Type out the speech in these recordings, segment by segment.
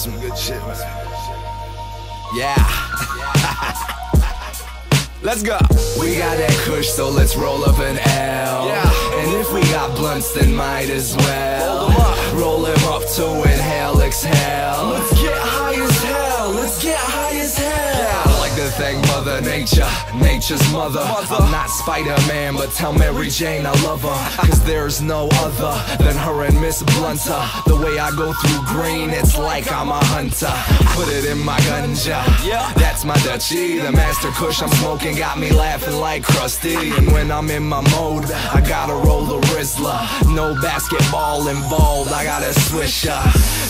some good shit, man. Yeah. Let's go. We got that kush, so let's roll up an L. Yeah. And if we got blunts, then might as well. Roll 'em up. Roll 'em up to inhale, exhale. Let's get high as hell. Let's get high as hell. I like to thank Mother Nature, nature's mother. Mother. I'm not Spider-Man, but tell Mary Jane I love her. Cause there's no other than her and Miss Blunter. The way I go through green, it's like I'm a hunter. Put it in my ganja. That's my Dutchie. The master kush I'm smoking got me laughing like Krusty. And when I'm in my mode, I gotta roll the Rizla. No basketball involved, I gotta swish ya.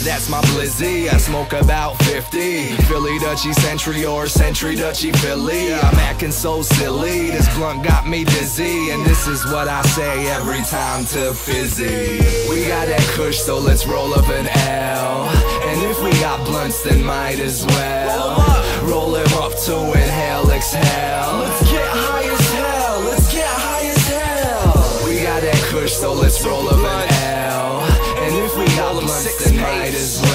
That's my blizzy. I smoke about 50. Philly Dutchie Century or Century Dutchie Philly. I'm acting so silly. This blunt got me dizzy. And this is what I say every time to Fizzy. We got that kush, so let's roll up an L. And if we got blunts, then might as well. Roll him up to inhale, exhale. Let's get high as hell. Let's get high as hell. We got that kush, so let's roll up an L. And if we got blunts, then might as well.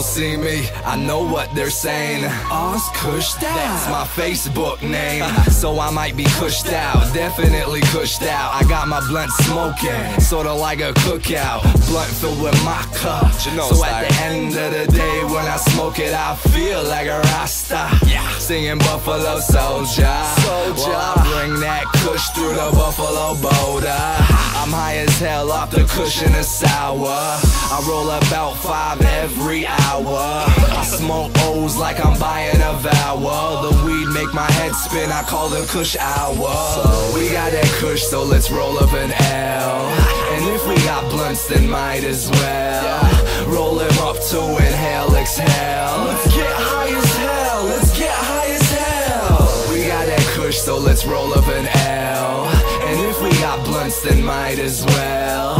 People see me, I know what they're saying. Ozz Out. That's my Facebook name. so I might be kushed out. Definitely kushed out. I got my blunt smoking, sorta like a cookout. Blunt filled with my cup. You know so at the end of the day, when I smoke it, I feel like a Rasta. Yeah. Singing Buffalo Soldier. Soldier. Well, I bring that kush through the Buffalo border. I'm high as hell off the cushion of sour. I roll about five every hour. I smoke O's like I'm buying a vowel. The weed make my head spin, I call them kush hour. we got that kush, so let's roll up an L. And if we got blunts, then might as well. Roll him up to inhale, exhale. Let's get high as hell. Let's get high as hell. We got that kush, so let's roll up an L. And if we got blunts, then might as well.